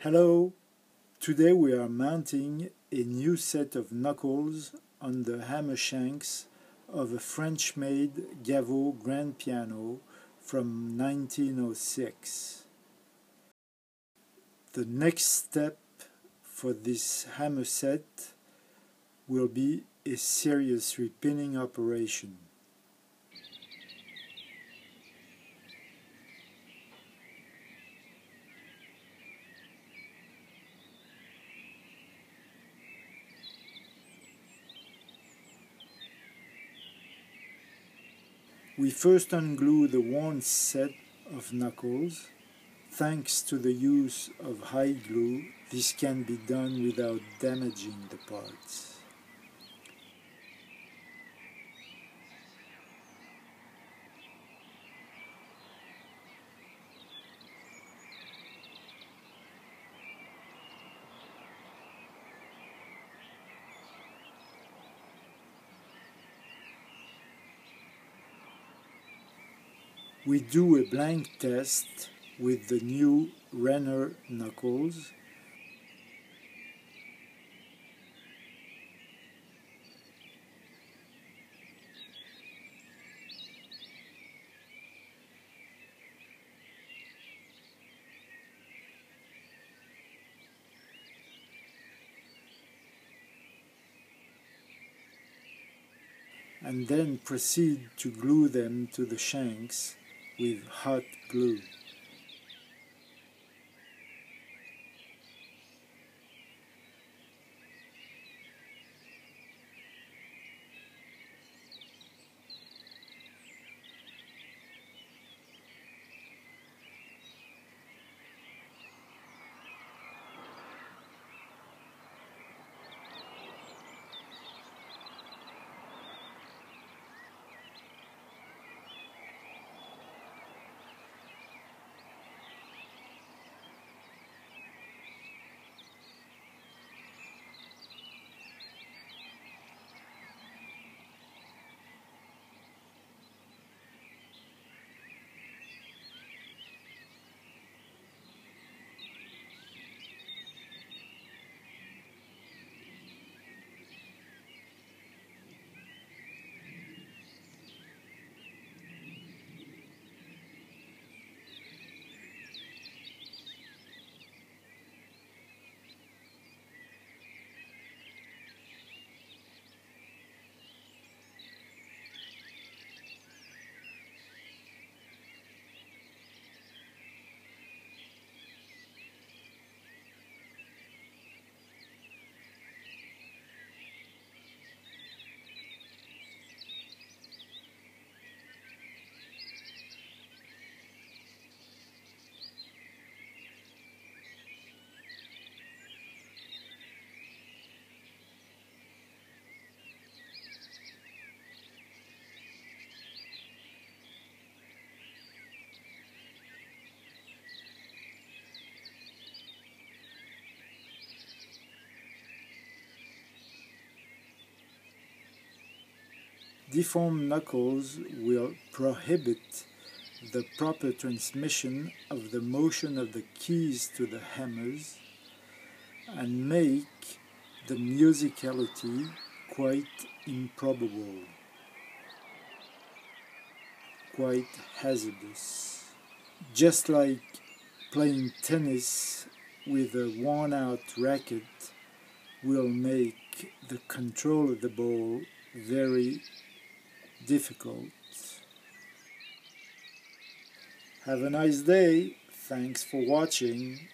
Hello! Today we are mounting a new set of knuckles on the hammer shanks of a French-made Gaveau grand piano from 1906. The next step for this hammer set will be a serious repinning operation. We first unglue the worn set of knuckles. Thanks to the use of hide glue, this can be done without damaging the parts. We do a blank test with the new Renner knuckles. and then proceed to glue them to the shanks with hot glue. Deformed knuckles will prohibit the proper transmission of the motion of the keys to the hammers and make the musicality quite improbable, quite hazardous. Just like playing tennis with a worn out racket will make the control of the ball very difficult. Have a nice day. Thanks for watching.